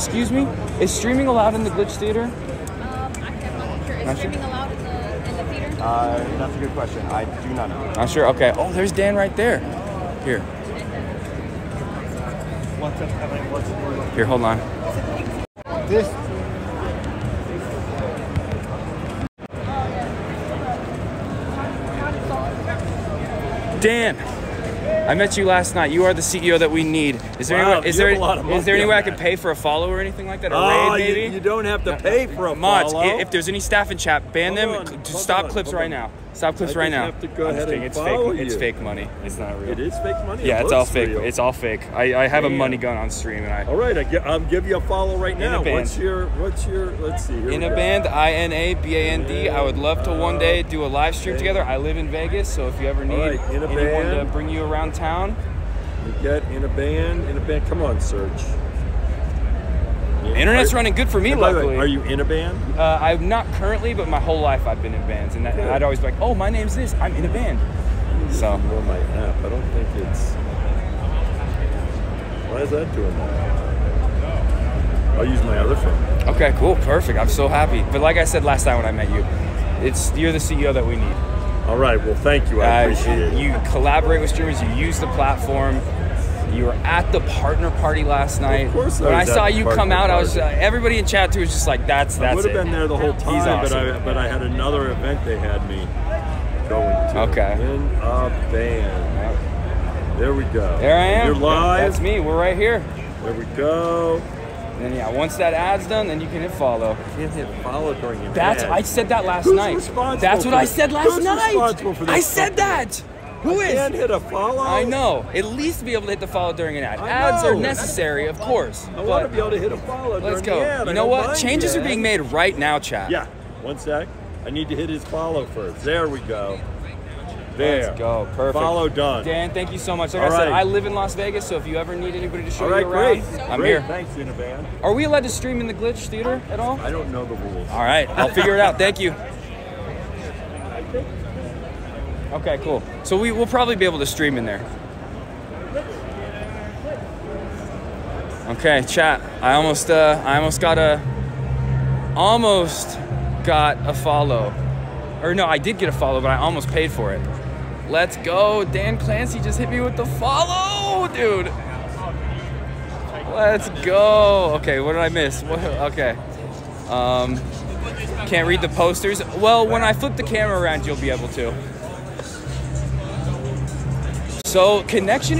Excuse me? Is streaming allowed in the Glitch Theater? Um, I am not sure. Is Not sure? allowed in the in the theater? Uh, that's a good question. I do not know. Not sure. Okay. Oh, there's Dan right there. Here. What's up? What's Here, hold on. this? Dan, I met you last night. You are the CEO that we need. Is there Wow, any, is you there have a lot of is there any way I can pay for a follow or anything like that? A Oh, raid you, maybe? you don't have to pay for a Mods, follow. if there's any staff in chat, ban Hold them. on, stop on, clips right on. now. Stop clips right now. have to go I'm ahead kidding. It's fake. It's fake money. It's not real. It is fake money. Yeah, It it's all fake. real. It's all fake. I, I have a money gun on stream, and I all right. I gi- I'll give you a follow right In a now. band. What's your What's your Let's see. Here in a go. band, I N A B A N D. I would love to one day uh, do a live stream together. I live in Vegas, so if you ever need right, in a anyone to bring you around town, You get in a band. In a band. Come on, Serge. Internet's Are- running good for me. The way, Luckily, are you in a band? Uh, I'm not currently, but my whole life I've been in bands, and, that, and I'd always be like, "Oh, my name's this. I'm in a band." So On my app. I don't think it's. Why is that doing that? I'll use my other phone. okay, cool, perfect. I'm so happy. But like I said last time when I met you, it's you're the CEO that we need. All right. Well, thank you. I Uh, appreciate it. you collaborate with streamers. You use the platform. You were at the partner party last night. Of course I when I saw you come out, I was uh, everybody in chat too was just like, "That's I that's would have been there the whole time, He's but. I but I had another event they had me going to. Okay. In a band. There we go. There I am. You're live. That's me. We're right here. There we go. And then yeah, once that ad's done, then you can hit follow. Can't hit follow during your That's ad. I said that last Who's night. That's what I said last Who's night. responsible for this I said that. Who is? Can't hit a follow. I know. At least be able to hit the follow during an ad. I Ads are necessary, of course. I want to be able to hit a follow let's during go. You know what? Changes are being made right now, chat. Yeah. One sec. I need to hit his follow first. There we go. There. Let's go. Perfect. Follow done. Dan, thank you so much. Like All I said, right. I live in Las Vegas, so if you ever need anybody to show All right, you around, great. I'm great. here. Thanks, Inaband. Are we allowed to stream in the Glitch Theater at all? I don't know the rules. All right, I'll figure it out. Thank you. Okay, cool. So we will probably be able to stream in there. Okay, chat. I almost, uh, I almost got a, almost got a follow, or no, I did get a follow, but I almost paid for it. Let's go, Dan Clancy just hit me with the follow, dude. Let's go. Okay, what did I miss? What, okay. Um, can't read the posters. Well, when I flip the camera around, you'll be able to. So connection